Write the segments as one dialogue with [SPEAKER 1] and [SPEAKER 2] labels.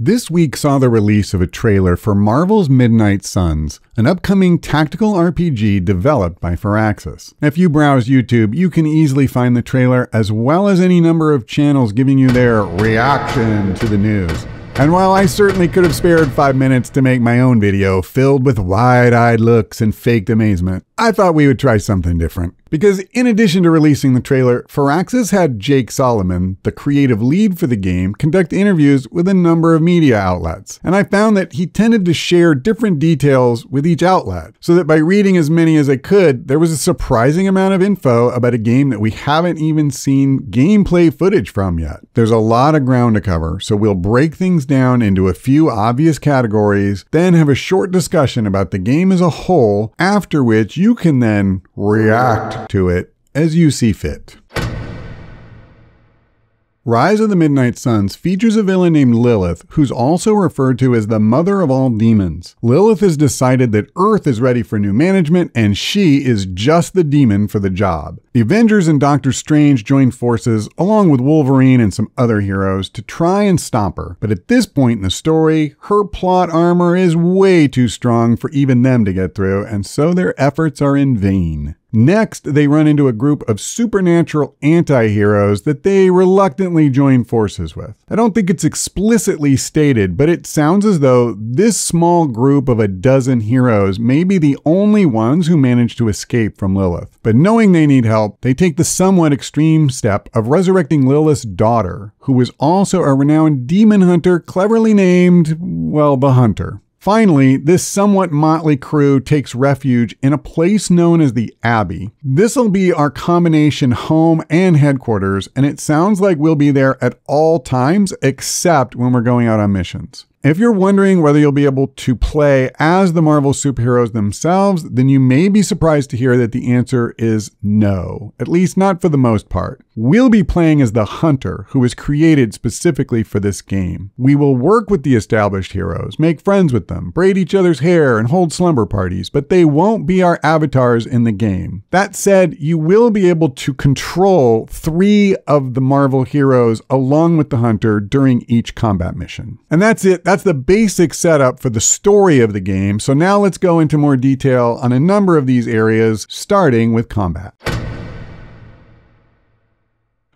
[SPEAKER 1] This week saw the release of a trailer for Marvel's Midnight Suns, an upcoming tactical RPG developed by Firaxis. If you browse YouTube, you can easily find the trailer as well as any number of channels giving you their reaction to the news. And while I certainly could have spared five minutes to make my own video filled with wide eyed looks and faked amazement, I thought we would try something different. Because in addition to releasing the trailer, Firaxis had Jake Solomon, the creative lead for the game, conduct interviews with a number of media outlets. And I found that he tended to share different details with each outlet, so that by reading as many as I could, there was a surprising amount of info about a game that we haven't even seen gameplay footage from yet. There's a lot of ground to cover, so we'll break things down into a few obvious categories, then have a short discussion about the game as a whole, after which you can then react to it as you see fit. Rise of the Midnight Suns features a villain named Lilith, who's also referred to as the mother of all demons. Lilith has decided that Earth is ready for new management, and she is just the demon for the job. The Avengers and Doctor Strange join forces, along with Wolverine and some other heroes, to try and stop her. But at this point in the story, her plot armor is way too strong for even them to get through, and so their efforts are in vain. Next, they run into a group of supernatural anti heroes that they reluctantly join forces with. I don't think it's explicitly stated, but it sounds as though this small group of a dozen heroes may be the only ones who manage to escape from Lilith. But knowing they need help, they take the somewhat extreme step of resurrecting Lilith's daughter, who is also a renowned demon hunter cleverly named, well, the Hunter. Finally, this somewhat motley crew takes refuge in a place known as the Abbey. This'll be our combination home and headquarters, and it sounds like we'll be there at all times except when we're going out on missions. If you're wondering whether you'll be able to play as the Marvel superheroes themselves, then you may be surprised to hear that the answer is no, at least not for the most part. We'll be playing as the Hunter, who was created specifically for this game. We will work with the established heroes, make friends with them, braid each other's hair, and hold slumber parties, but they won't be our avatars in the game. That said, you will be able to control three of the Marvel heroes along with the Hunter during each combat mission. And that's it. That's the basic setup for the story of the game. So now let's go into more detail on a number of these areas, starting with combat.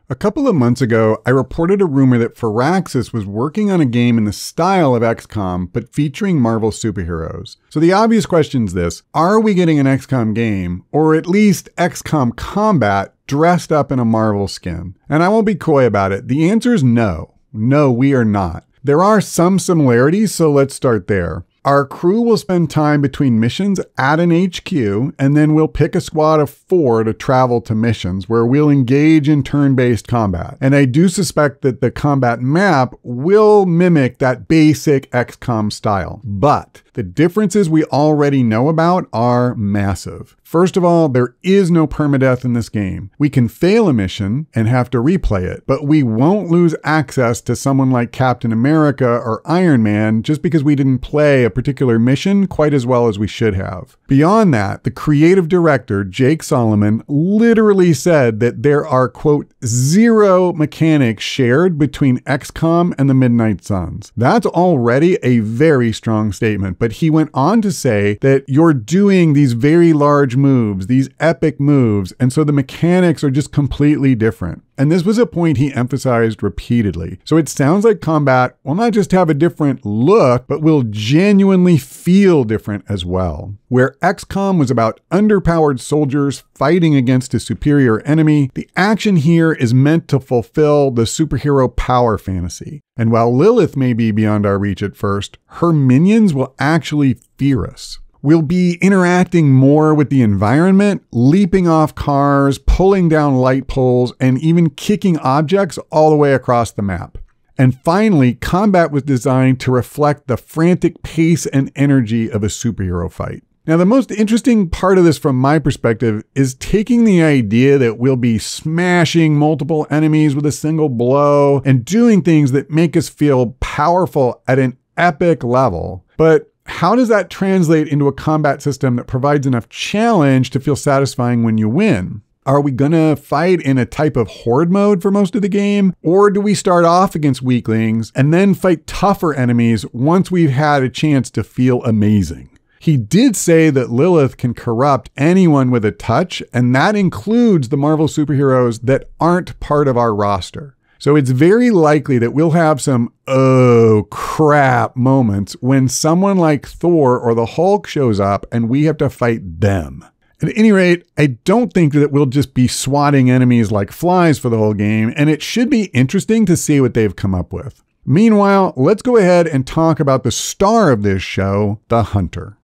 [SPEAKER 1] A couple of months ago, I reported a rumor that Firaxis was working on a game in the style of XCOM, but featuring Marvel superheroes. So the obvious question is this Are we getting an XCOM game, or at least XCOM combat, dressed up in a Marvel skin? And I won't be coy about it. The answer is no. No, we are not. There are some similarities, so let's start there. Our crew will spend time between missions at an HQ, and then we'll pick a squad of four to travel to missions where we'll engage in turn based combat. And I do suspect that the combat map will mimic that basic XCOM style. But the differences we already know about are massive. First of all, there is no permadeath in this game. We can fail a mission and have to replay it, but we won't lose access to someone like Captain America or Iron Man just because we didn't play a particular mission quite as well as we should have. Beyond that, the creative director, Jake Solomon, literally said that there are, quote, zero mechanics shared between XCOM and the Midnight Suns. That's already a very strong statement, but he went on to say that you're doing these very large moves, these epic moves, and so the mechanics are just completely different. And this was a point he emphasized repeatedly. So it sounds like combat will not just have a different look, but will genuinely feel different as well. Where XCOM was about underpowered soldiers fighting against a superior enemy, the action here is meant to fulfill the superhero power fantasy. And while Lilith may be beyond our reach at first, her minions will actually fear us. We'll be interacting more with the environment, leaping off cars, pulling down light poles, and even kicking objects all the way across the map. And finally, combat was designed to reflect the frantic pace and energy of a superhero fight. Now, the most interesting part of this from my perspective is taking the idea that we'll be smashing multiple enemies with a single blow and doing things that make us feel powerful at an epic level, but how does that translate into a combat system that provides enough challenge to feel satisfying when you win? Are we gonna fight in a type of horde mode for most of the game? Or do we start off against weaklings and then fight tougher enemies once we've had a chance to feel amazing? He did say that Lilith can corrupt anyone with a touch, and that includes the Marvel superheroes that aren't part of our roster. So it's very likely that we'll have some oh crap moments when someone like Thor or the Hulk shows up and we have to fight them. At any rate, I don't think that we'll just be swatting enemies like flies for the whole game, and it should be interesting to see what they've come up with. Meanwhile, let's go ahead and talk about the star of this show, the Hunter.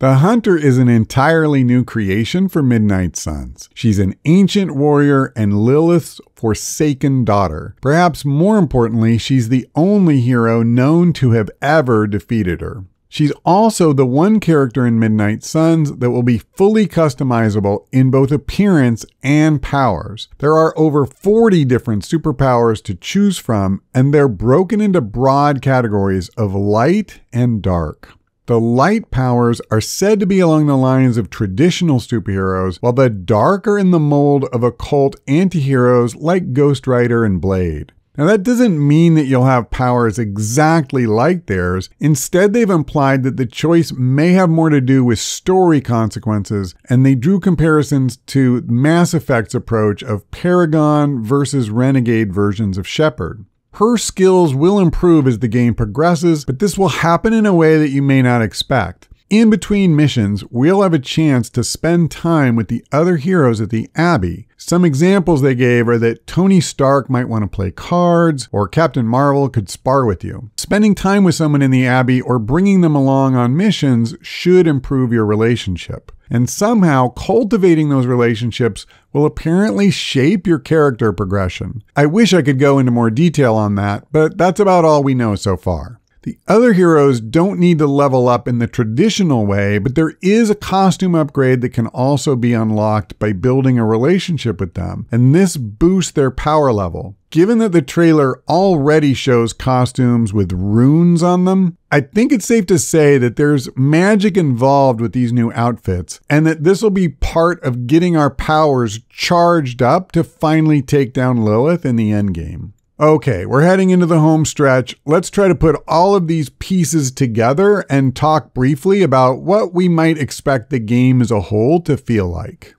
[SPEAKER 1] The Hunter is an entirely new creation for Midnight Suns. She's an ancient warrior and Lilith's forsaken daughter. Perhaps more importantly, she's the only hero known to have ever defeated her. She's also the one character in Midnight Suns that will be fully customizable in both appearance and powers. There are over 40 different superpowers to choose from, and they're broken into broad categories of light and dark. The light powers are said to be along the lines of traditional superheroes, while the dark are in the mold of occult antiheroes like Ghost Rider and Blade. Now, that doesn't mean that you'll have powers exactly like theirs. Instead, they've implied that the choice may have more to do with story consequences, and they drew comparisons to Mass Effect's approach of Paragon versus Renegade versions of Shepard. Her skills will improve as the game progresses, but this will happen in a way that you may not expect. In between missions, we'll have a chance to spend time with the other heroes at the Abbey. Some examples they gave are that Tony Stark might want to play cards, or Captain Marvel could spar with you. Spending time with someone in the Abbey or bringing them along on missions should improve your relationship. And somehow cultivating those relationships will apparently shape your character progression. I wish I could go into more detail on that, but that's about all we know so far. The other heroes don't need to level up in the traditional way, but there is a costume upgrade that can also be unlocked by building a relationship with them, and this boosts their power level. Given that the trailer already shows costumes with runes on them, I think it's safe to say that there's magic involved with these new outfits, and that this will be part of getting our powers charged up to finally take down Lilith in the endgame. Okay, we're heading into the home stretch. Let's try to put all of these pieces together and talk briefly about what we might expect the game as a whole to feel like.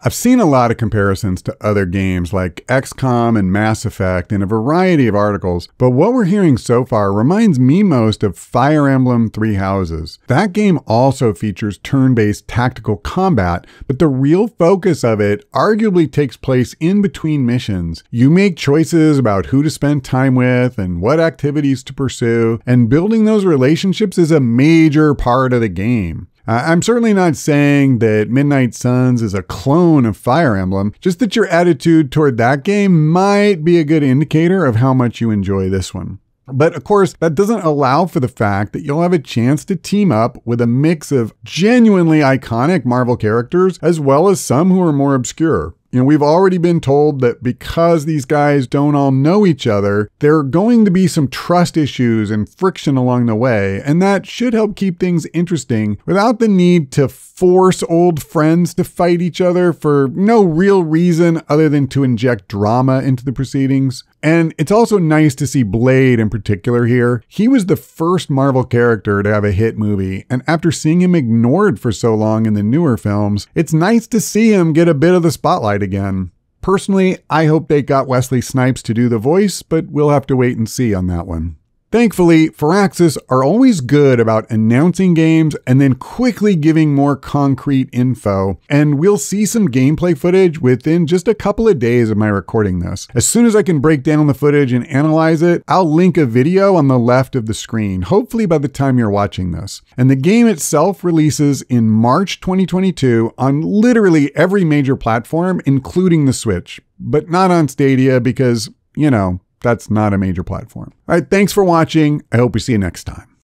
[SPEAKER 1] I've seen a lot of comparisons to other games like XCOM and Mass Effect in a variety of articles, but what we're hearing so far reminds me most of Fire Emblem Three Houses. That game also features turn based tactical combat, but the real focus of it arguably takes place in between missions. You make choices about who to spend time with and what activities to pursue, and building those relationships is a major part of the game. I'm certainly not saying that Midnight Suns is a clone of Fire Emblem, just that your attitude toward that game might be a good indicator of how much you enjoy this one. But of course, that doesn't allow for the fact that you'll have a chance to team up with a mix of genuinely iconic Marvel characters as well as some who are more obscure. You know, we've already been told that because these guys don't all know each other, there are going to be some trust issues and friction along the way, and that should help keep things interesting without the need to force old friends to fight each other for no real reason other than to inject drama into the proceedings. And it's also nice to see Blade in particular here. He was the first Marvel character to have a hit movie, and after seeing him ignored for so long in the newer films, it's nice to see him get a bit of the spotlight again. Personally, I hope they got Wesley Snipes to do the voice, but we'll have to wait and see on that one. Thankfully, Firaxis are always good about announcing games and then quickly giving more concrete info, and we'll see some gameplay footage within just a couple of days of my recording this. As soon as I can break down the footage and analyze it, I'll link a video on the left of the screen, hopefully by the time you're watching this. And the game itself releases in March 2022 on literally every major platform, including the Switch, but not on Stadia because, you know, that's not a major platform. All right, thanks for watching. I hope we see you next time.